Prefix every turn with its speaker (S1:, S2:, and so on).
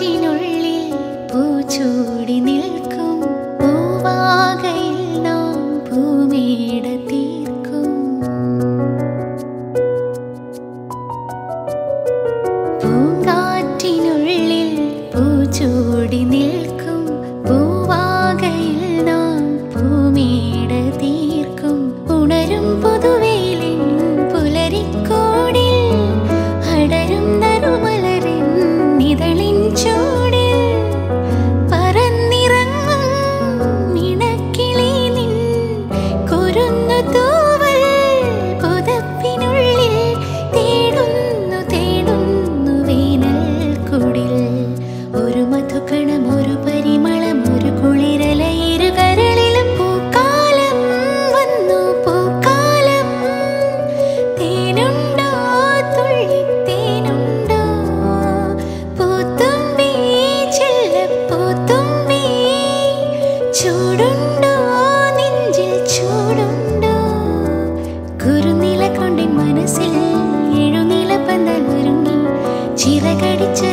S1: കാറ്റിനുള്ളിൽ പൂച്ചൂടി നിൽക്കും കൊണ്ടെൻ മനസ്സിൽ എഴുനീല പന്തൽ ഒരുങ്ങി. ചിറകടിച്ച